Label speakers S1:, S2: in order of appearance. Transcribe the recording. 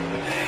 S1: Hey.